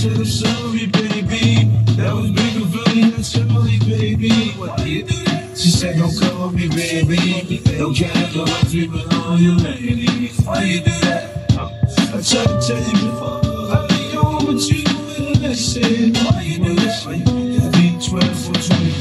said I'm sorry, baby. That was big of really not sorry, baby. Why you do that? She said, don't call me, baby. Don't care, don't watch me, but all you ladies. Why you do that? I tried to tell you before. I'll be on, but you know that shit. Why you do that? Why you do that? twelve for 20.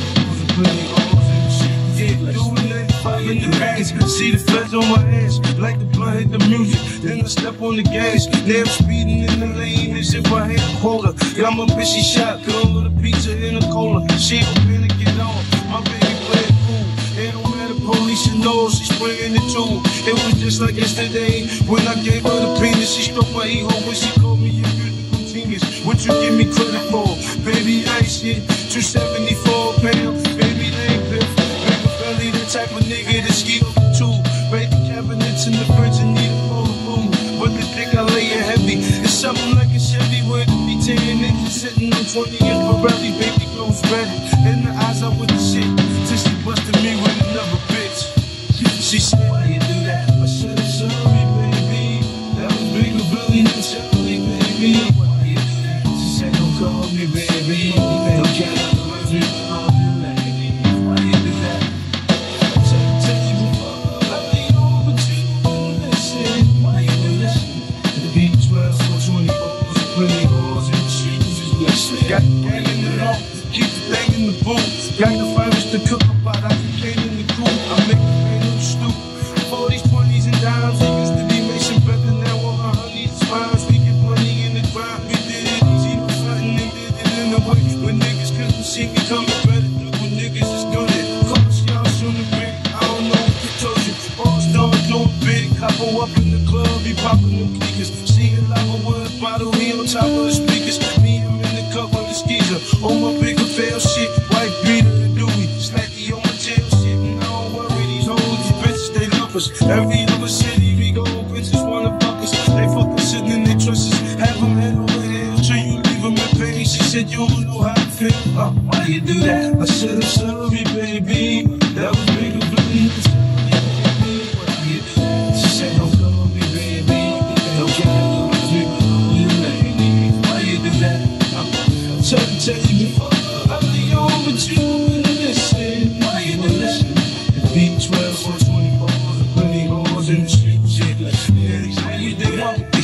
Play off and shit. Yeah, do that. Why you do that? See the flesh on my ass like the hit the music. Then I step on the gas. Now I'm speeding in the lane as if I had a quota. Got my bitchy shotgun with a pizza and a cola. She don't finna get on. My baby play it cool. It don't matter, police and know she's spraying it too. It was just like yesterday when I gave her the penis. She struck my ego when she called me a beautiful genius. What you give me credit for? Baby, I shit. 274 pounds. Baby, they ain't piff. Bigger belly, the type of nigga that ski 20 years, but barely baby glow ready. And got the gang in the law, keep the in the booth. Got the furnace to cook up out, I came in the crew. I make a brand new stoop. 40s, 20s, and dimes. It used to be Mason better, now all my honeys is fines. We get money in the grind. We did it easy, no and did it in the way. When niggas couldn't see me coming, better do when niggas is good at. Coach, y'all on the big. I don't know what to told you. Balls don't do it big. Up in the club, be popping them geekers. See a lava with a bottle, he on top of the speakers. Skeezer. On my bigger fail shit, white beater and Dewey. Slightly on my tail shit, and I don't worry. These hoes, these bitches, they love us. Every other city we go, bitches wanna fuck us. They fucking sitting in their trusses. Have them head over heels till you leave them in pain. She said, You don't know how to feel. Uh, why you do that? I said, I'm sorry, baby. That was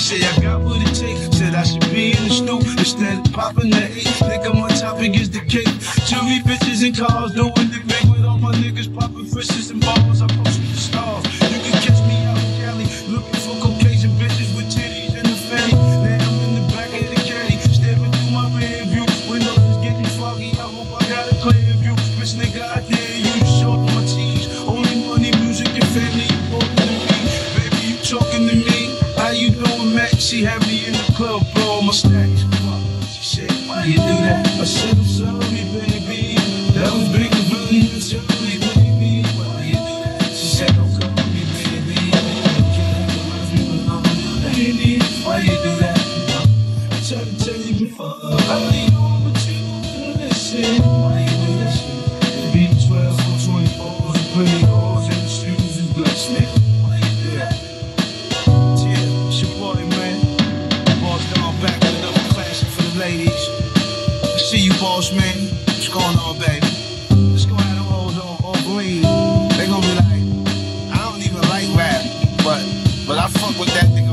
say I got what it takes. Said I should be in the stoop instead of popping the eight. Think my topic is the cake. Jewelry, bitches, and cars. Doing the big with all my niggas popping fishes and balls. I post. That was big of you. She said, don't call me baby Can I go out? Baby, why you do that? I tried to tell you before I leave home, but you don't listen Why you 12 or 24 and putting shoes and bless me Why? Yeah, it's your boy, man Walked on back with another classic for the ladies see you, boss man. What's going on, baby? Let's go have them hoes on, on green. They gonna be like, I don't even like rap, but but I fuck with that nigga.